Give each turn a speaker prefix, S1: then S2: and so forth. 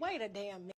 S1: Wait a damn minute.